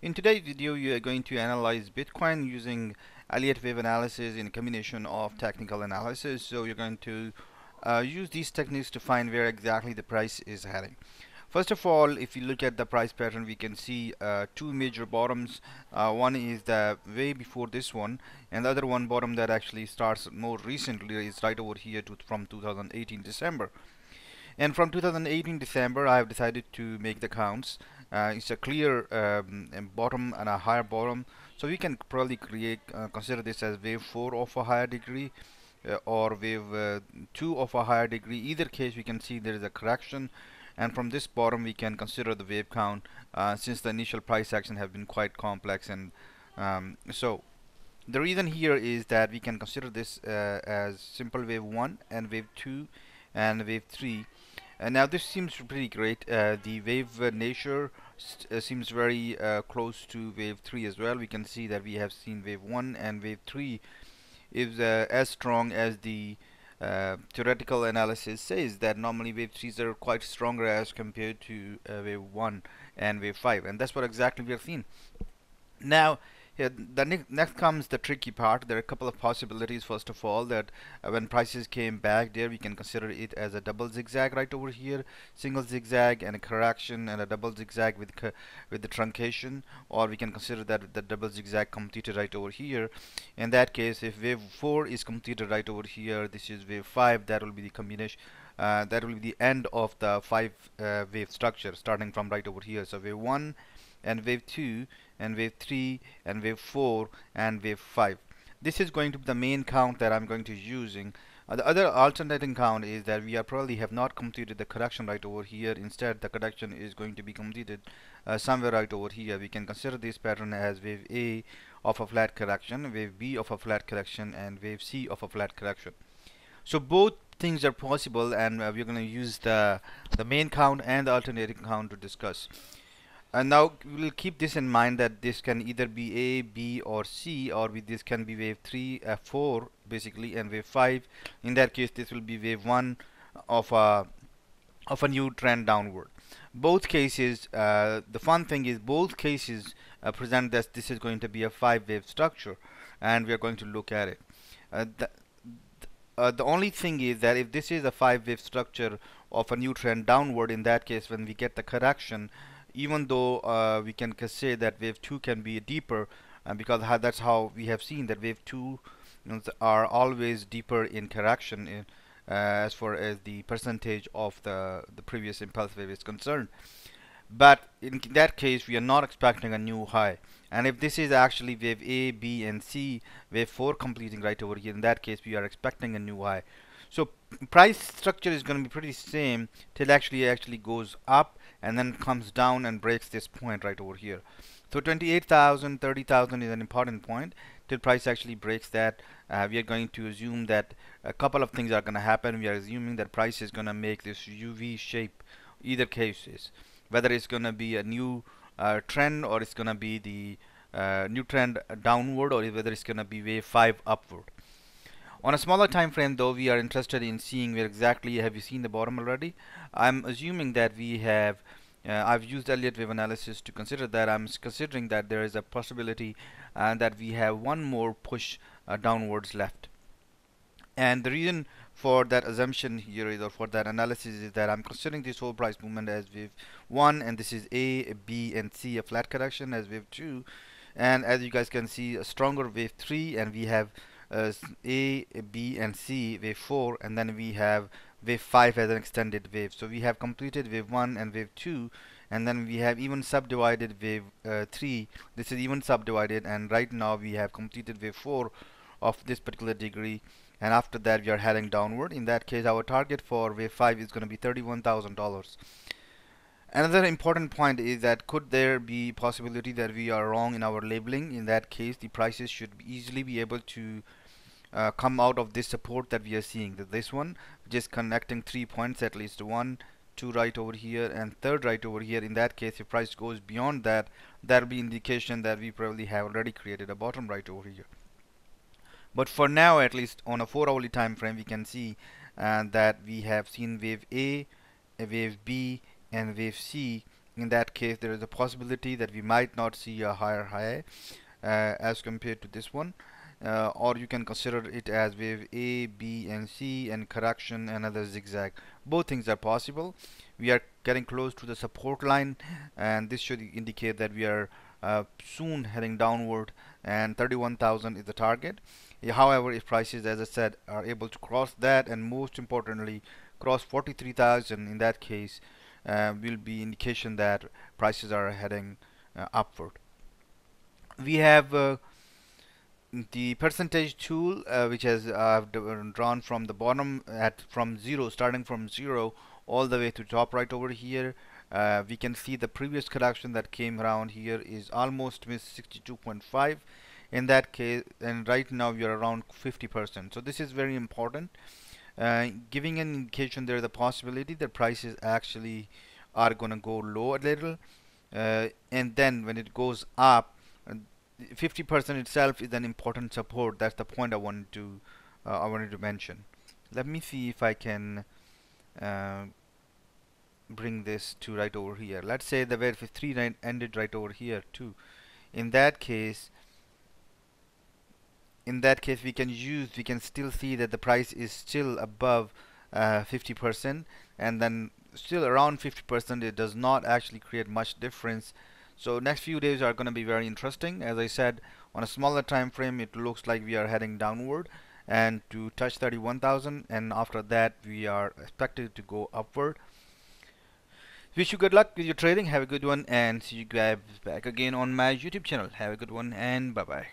In today's video, you are going to analyze Bitcoin using Elliott wave analysis in combination of technical analysis. So you're going to uh, use these techniques to find where exactly the price is heading. First of all, if you look at the price pattern, we can see uh, two major bottoms. Uh, one is the way before this one, and the other one bottom that actually starts more recently is right over here to, from 2018 December. And from 2018 December, I have decided to make the counts uh, it's a clear um, bottom and a higher bottom. So we can probably create uh, consider this as wave 4 of a higher degree uh, or wave uh, 2 of a higher degree. Either case we can see there is a correction. And from this bottom we can consider the wave count uh, since the initial price action have been quite complex. And um, so the reason here is that we can consider this uh, as simple wave 1 and wave 2 and wave 3 uh, now this seems pretty great. Uh, the wave uh, nature uh, seems very uh, close to wave 3 as well. We can see that we have seen wave 1 and wave 3 is uh, as strong as the theoretical analysis says that normally wave 3s are quite stronger as compared to wave 1 and wave 5 and that's what exactly we are seeing. Now yeah, the ne next comes the tricky part. There are a couple of possibilities. First of all, that uh, when prices came back there, we can consider it as a double zigzag right over here, single zigzag and a correction, and a double zigzag with with the truncation, or we can consider that the double zigzag completed right over here. In that case, if wave four is completed right over here, this is wave five. That will be the combination. Uh, that will be the end of the five uh, wave structure, starting from right over here. So wave one and wave 2 and wave 3 and wave 4 and wave 5 this is going to be the main count that I'm going to using. Uh, the other alternating count is that we are probably have not completed the correction right over here. Instead the correction is going to be completed uh, somewhere right over here. We can consider this pattern as wave A of a flat correction wave B of a flat correction and wave C of a flat correction so both things are possible and uh, we're going to use the the main count and the alternating count to discuss. And now we'll keep this in mind that this can either be A, B or C or this can be wave 3, uh, 4 basically and wave 5 in that case this will be wave 1 of a of a new trend downward. Both cases uh, the fun thing is both cases uh, present that this is going to be a five wave structure and we are going to look at it. Uh, uh, the only thing is that if this is a five wave structure of a new trend downward in that case when we get the correction even though uh, we can say that wave 2 can be deeper uh, because that's how we have seen that wave 2 are always deeper in correction in, uh, as far as the percentage of the, the previous impulse wave is concerned. But in that case we are not expecting a new high and if this is actually wave A, B and C wave 4 completing right over here in that case we are expecting a new high so price structure is going to be pretty same till actually actually goes up and then comes down and breaks this point right over here. So 28,000, 30,000 is an important point till price actually breaks that. Uh, we are going to assume that a couple of things are going to happen. We are assuming that price is going to make this UV shape either cases whether it's going to be a new uh, trend or it's going to be the uh, new trend downward or whether it's going to be wave 5 upward. On a smaller time frame though we are interested in seeing where exactly have you seen the bottom already. I'm assuming that we have uh, I've used Elliott wave analysis to consider that I'm considering that there is a possibility uh, that we have one more push uh, downwards left and the reason for that assumption here is or for that analysis is that I'm considering this whole price movement as wave 1 and this is A, B and C a flat correction as wave 2 and as you guys can see a stronger wave 3 and we have uh, A, B and C wave 4 and then we have wave 5 as an extended wave. So we have completed wave 1 and wave 2 and then we have even subdivided wave uh, 3 this is even subdivided and right now we have completed wave 4 of this particular degree and after that we are heading downward. In that case our target for wave 5 is going to be $31,000 Another important point is that could there be possibility that we are wrong in our labeling? In that case the prices should easily be able to uh, come out of this support that we are seeing. That this one just connecting three points at least one two right over here and third right over here. In that case if price goes beyond that that will be indication that we probably have already created a bottom right over here but for now at least on a four hourly time frame we can see uh, that we have seen wave A, wave B and wave C. In that case there is a possibility that we might not see a higher high uh, as compared to this one. Uh, or you can consider it as wave A, B and C and correction another zigzag. Both things are possible. We are getting close to the support line and this should indicate that we are uh, soon heading downward and 31,000 is the target. However if prices as I said are able to cross that and most importantly cross 43,000 in that case uh, will be indication that prices are heading uh, upward. We have uh, the percentage tool uh, which has uh, drawn from the bottom at from zero starting from zero all the way to top right over here uh, we can see the previous correction that came around here is almost missed 62.5 in that case and right now are around 50% so this is very important. Uh, giving an indication there is a possibility that prices actually are gonna go low a little. Uh, and then when it goes up 50% itself is an important support. That's the point I wanted to uh, I wanted to mention. Let me see if I can uh, bring this to right over here. Let's say the wave 3 ended right over here too. In that case in that case we can use we can still see that the price is still above 50% uh, and then still around 50% it does not actually create much difference. So next few days are going to be very interesting. As I said on a smaller time frame it looks like we are heading downward and to touch 31,000 and after that we are expected to go upward wish you good luck with your trading. Have a good one and see you guys back again on my youtube channel. Have a good one and bye bye